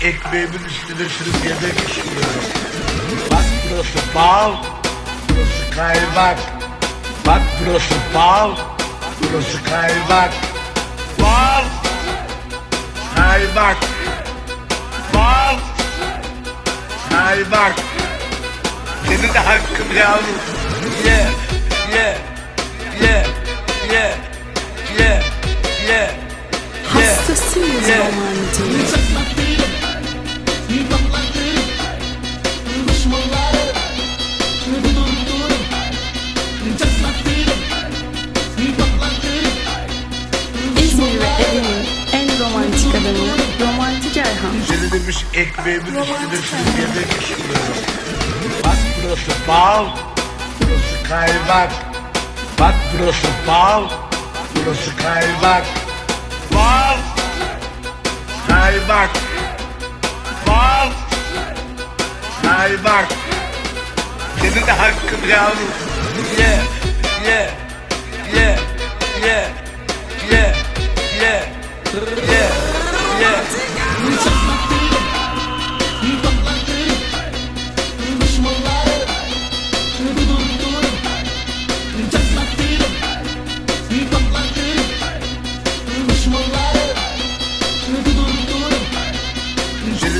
ekmeğimin üstüne sürüp yemek istiyorum. Bak burası bal, burası kaymak. Bak burası bal, burası kaymak. Bal, kaymak. Bal, kaymak. Senin de hakkın yavrum. Ye, ye, ye, ye, ye, ye. Hastasıyız Yeah. Demiş ekmeğimin üstüne sürüp yemek istiyorum. Bak burası bal, burası kaymak. Bak burası bal, burası kaymak. Bal, kaymak. Bal, kaymak. Senin de hakkın yavrum. Ye, ye, ye, ye, ye, ye, ye, ye.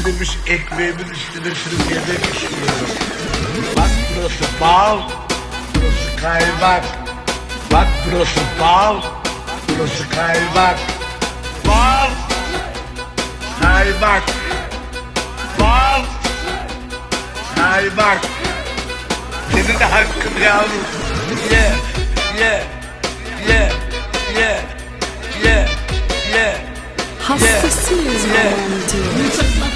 Demiş ekmeğimin üstüne sürüp yemek istiyorum. Bak burası bal, burası kaymak. Bak burası bal, burası kaymak. Bal, kaymak. Bal, kaymak. Senin de hakkın yavrum. Ye, ye, ye, ye, ye, ye. Hastasıyız Yeah. Check my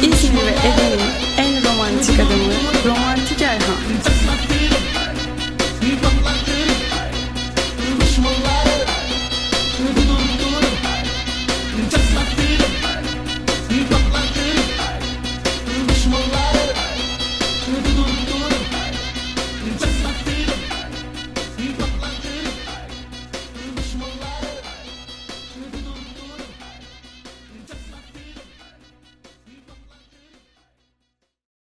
Isn't it?